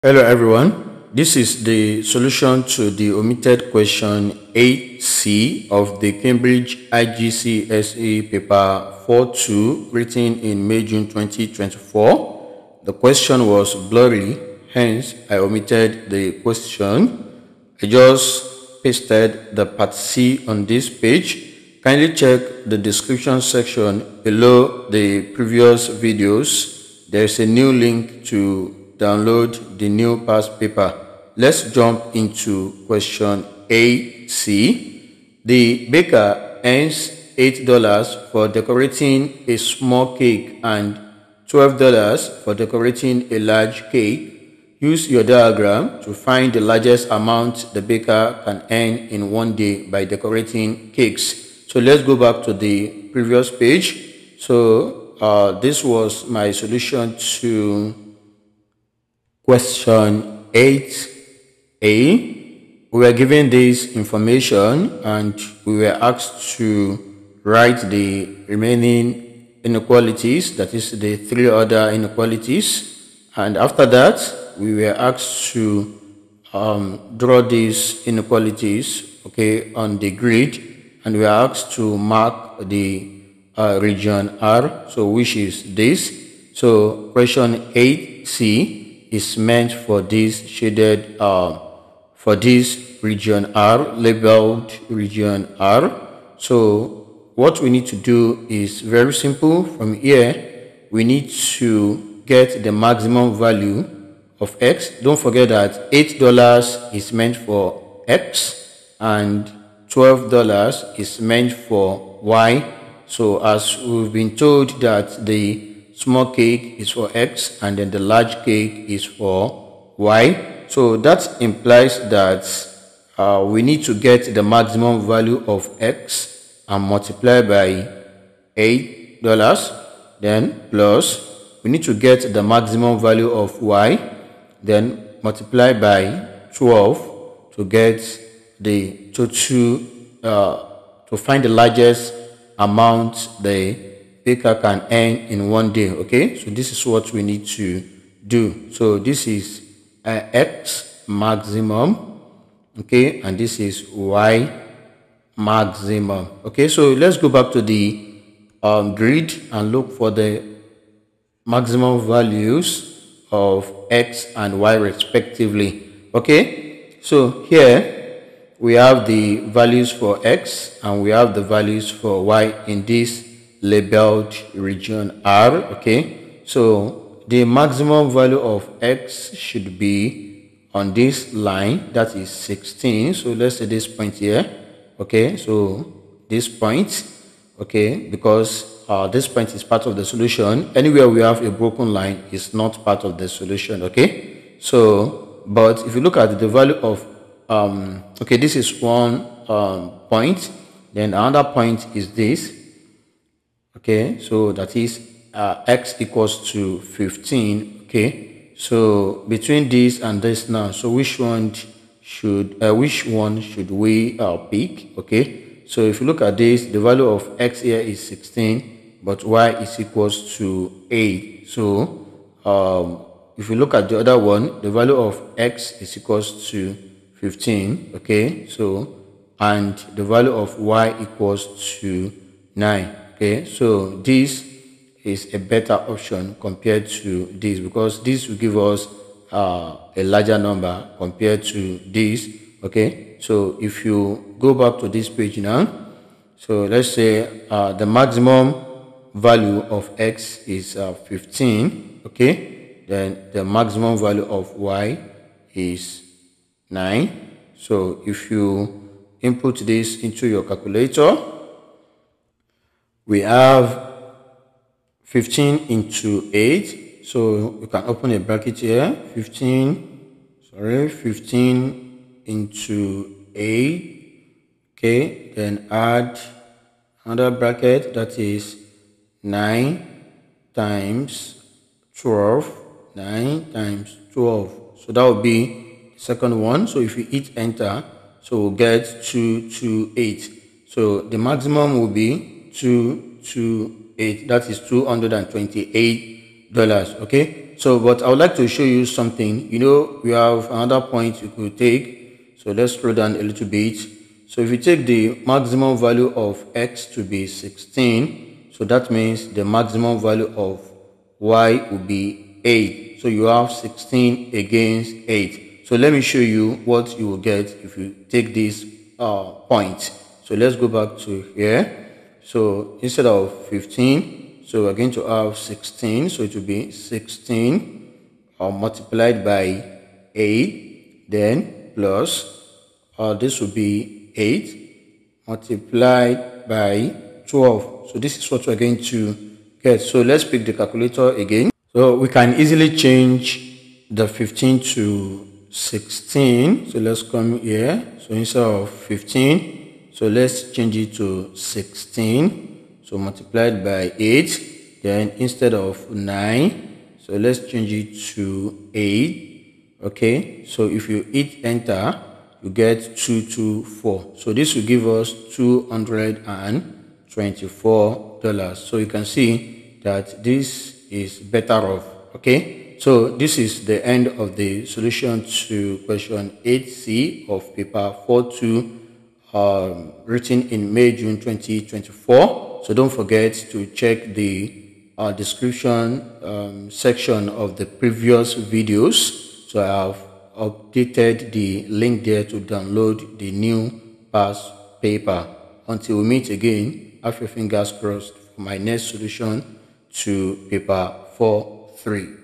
Hello everyone, this is the solution to the omitted question 8C of the Cambridge IGCSE paper 4.2 written in May-June 2024. The question was blurry, hence I omitted the question. I just pasted the part C on this page. Kindly check the description section below the previous videos. There is a new link to download the new past paper. Let's jump into question A.C. The baker earns $8 for decorating a small cake and $12 for decorating a large cake. Use your diagram to find the largest amount the baker can earn in one day by decorating cakes. So let's go back to the previous page. So uh, this was my solution to Question 8a. We were given this information and we were asked to write the remaining inequalities, that is the three other inequalities. And after that, we were asked to um, draw these inequalities, okay, on the grid. And we are asked to mark the uh, region R, so which is this. So question 8c is meant for this shaded, uh, for this region R, labeled region R. So what we need to do is very simple. From here, we need to get the maximum value of X. Don't forget that $8 is meant for X and $12 is meant for Y. So as we've been told that the small cake is for x and then the large cake is for y. So that implies that uh, we need to get the maximum value of x and multiply by $8 then plus we need to get the maximum value of y then multiply by 12 to get the total uh, to find the largest amount the baker can earn in one day okay? So this is what we need to do. So this is uh, x maximum okay? And this is y maximum okay? So let's go back to the um, grid and look for the maximum values of x and y respectively okay? So here we have the values for x and we have the values for y in this labeled region R, okay? So the maximum value of X should be on this line, that is 16. So let's say this point here, okay? So this point, okay, because uh, this point is part of the solution. Anywhere we have a broken line is not part of the solution, okay? So, but if you look at the value of, um, okay, this is one um, point, then another point is this, okay so that is uh, x equals to 15 okay? So between this and this now so which one should uh, which one should we uh, pick okay? So if you look at this the value of x here is 16 but y is equals to 8 so um, if you look at the other one the value of x is equals to 15 okay? So and the value of y equals to 9 Okay, so this is a better option compared to this because this will give us uh, a larger number compared to this. Okay, so if you go back to this page now, so let's say uh, the maximum value of x is uh, 15. Okay, then the maximum value of y is 9. So if you input this into your calculator, we have 15 into 8 so you can open a bracket here. 15 sorry 15 into 8 okay then add another bracket that is 9 times 12 9 times 12 so that will be the second one. So if you hit enter so we'll get 2 to 8 so the maximum will be two two eight that is two hundred and twenty eight dollars okay? So but i would like to show you something. You know we have another point you could take. So let's scroll down a little bit. So if you take the maximum value of x to be 16 so that means the maximum value of y will be 8 so you have 16 against 8 so let me show you what you will get if you take this uh, point. So let's go back to here so instead of 15 so we're going to have 16 so it will be 16 uh, multiplied by 8 then plus uh, this will be 8 multiplied by 12 so this is what we're going to get. So let's pick the calculator again. So we can easily change the 15 to 16 so let's come here. So instead of 15 so let's change it to 16 so multiplied by 8 then instead of 9 so let's change it to 8 okay so if you hit enter you get 224 so this will give us 224 dollars. So you can see that this is better off okay? So this is the end of the solution to question 8c of paper 42 um, written in May, June 2024. So don't forget to check the uh, description um, section of the previous videos. So I have updated the link there to download the new past paper. Until we meet again, have your fingers crossed for my next solution to paper 4 3.